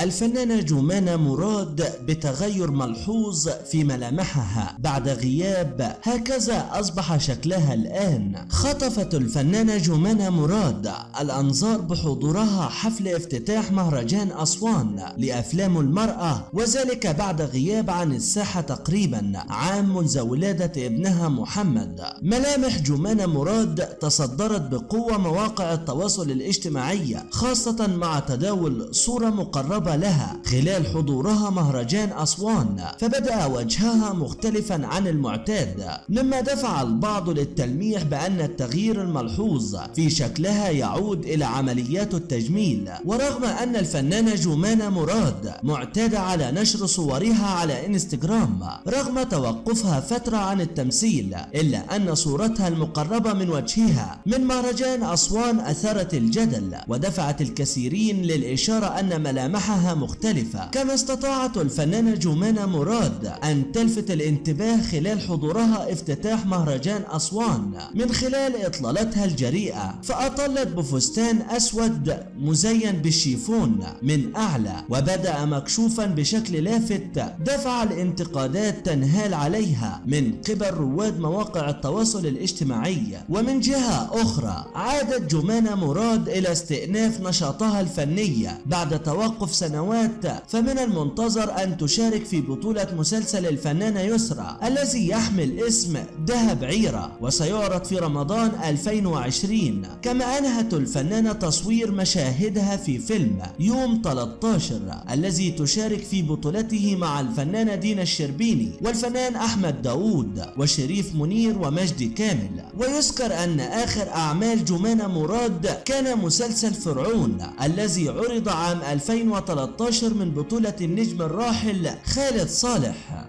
الفنانة جمانة مراد بتغير ملحوظ في ملامحها بعد غياب. هكذا أصبح شكلها الآن. خطفت الفنانة جمانة مراد الأنظار بحضورها حفل افتتاح مهرجان أسوان لأفلام المرأة وذلك بعد غياب عن الساحة تقريبا عام منذ ولادة ابنها محمد. ملامح جمانة مراد تصدرت بقوة مواقع التواصل الاجتماعي خاصة مع تداول صورة مقربة لها خلال حضورها مهرجان أسوان فبدأ وجهها مختلفا عن المعتاد مما دفع البعض للتلميح بأن التغيير الملحوظ في شكلها يعود إلى عمليات التجميل ورغم أن الفنانة جمانة مراد معتادة على نشر صورها على انستجرام رغم توقفها فترة عن التمثيل إلا أن صورتها المقربة من وجهها من مهرجان أسوان أثارت الجدل ودفعت الكثيرين للإشارة أن ملامحها مختلفة. كما استطاعت الفنانة جمانة مراد أن تلفت الانتباه خلال حضورها افتتاح مهرجان أسوان. من خلال إطلالتها الجريئة فأطلت بفستان أسود مزين بالشيفون من أعلى وبدأ مكشوفا بشكل لافت. دفع الانتقادات تنهال عليها من قبل رواد مواقع التواصل الاجتماعي. ومن جهة أخرى عادت جمانة مراد إلى استئناف نشاطها الفني بعد توقف سنوات. فمن المنتظر أن تشارك في بطولة مسلسل الفنانة يسرى الذي يحمل اسم دهب عيرة وسيعرض في رمضان 2020 كما أنهت الفنانة تصوير مشاهدها في فيلم يوم 13 الذي تشارك في بطولته مع الفنانة دينا الشربيني والفنان أحمد داوود وشريف منير ومجدي كامل. ويذكر أن آخر أعمال جمانة مراد كان مسلسل فرعون الذي عرض عام 2013 من بطولة النجم الراحل خالد صالح.